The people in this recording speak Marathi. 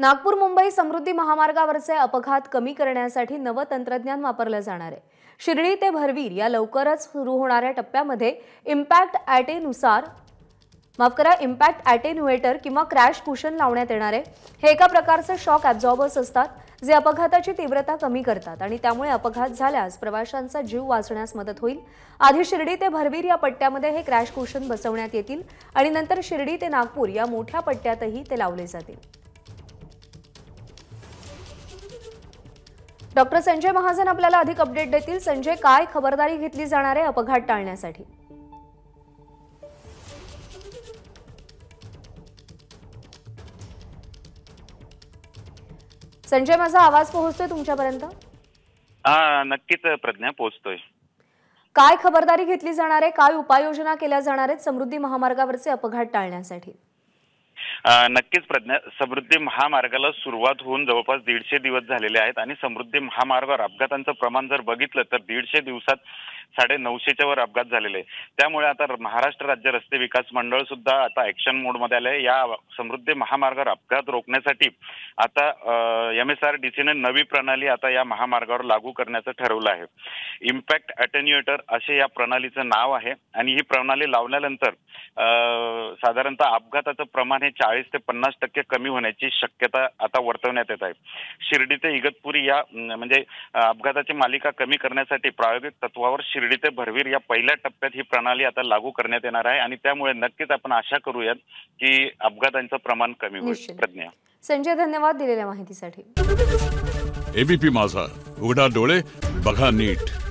नागपूर मुंबई समृद्धी महामार्गावरचे अपघात कमी करण्यासाठी नवं तंत्रज्ञान वापरलं जाणार आहे. शिर्डी ते भरवीर या लवकरच सुरू होणाऱ्या टप्प्यामध्ये इम्पॅक्ट ॲटेनुसार माफ करा इम्पॅक्ट ॲटेन्युएटर किंवा क्रॅश कुशन लावण्यात येणार आहे. हे एका प्रकारचे शॉक ॲब्झॉर्बर्स असतात जे अपघाताची तीव्रता कमी करतात आणि त्यामुळे अपघात झाल्यास प्रवाशांचा जीव वाचण्यास मदत होईल. आधी शिर्डी ते भरवीर या पट्ट्यामध्ये हे क्रॅश कुशन बसवण्यात येतील आणि नंतर शिर्डी ते नागपूर या मोठ्या पट्ट्यातही ते लावले जातील. डॉक्टर संजय महाजन आपल्याला अधिक अपडेट देतील. संजय काय खबरदारी घेतली जाणार आहे अपघात टाळण्यासाठी? संजय माझा आवाज पोहोचतोय तुमच्यापर्यंत? हा नक्कीच प्रज्ञा पोहोचतोय. काय खबरदारी घेतली जाणार आहे? काय उपाययोजना केल्या जाणार आहेत? समृद्धी महामार्गावरचे अपघात टाळण्यासाठी. नक्कीच प्रज्ञा समृद्धी महामार्गाला सुरुवात होऊन जवळपास दीडशे दिवस झालेले आहेत आणि समृद्धी महामार्गावर अपघातांचं प्रमाण जर बघितलं तर दीडशे दिवसात साडे नऊशेच्या वर अपघात झालेले त्यामुळे आता महाराष्ट्र राज्य रस्ते विकास मंडळ सुद्धा आता ऍक्शन मोडमध्ये आलंय. या समृद्धी महामार्गावर अपघात रोखण्यासाठी आता एम एस आर डी सीने नवी प्रणाली आता या महामार्गावर लागू करण्याचं ठरवलं आहे. इम्पॅक्ट अटेन्युएटर असे या प्रणालीचं नाव आहे आणि ही प्रणाली लावल्यानंतर साधारणतः अपघाताचं प्रमाण हे चाळीस ते पन्नास टक्के कमी होण्याची शक्यता आता वर्तवण्यात येत आहे. शिर्डी ते इगतपुरी या म्हणजे अपघाताची मालिका कमी करण्यासाठी प्रायोगिक तत्वावर शिर्डी ते भरवीर या पहिल्या टप्प्यात ही प्रणाली आता लागू करण्यात येणार आहे आणि त्यामुळे नक्कीच आपण आशा करूयात की अपघातांचं प्रमाण कमी होईल. प्रज्ञा. संजय धन्यवाद दिलेल्या माहितीसाठी. एबीपी माझा. उघडा डोळे बघा नीट.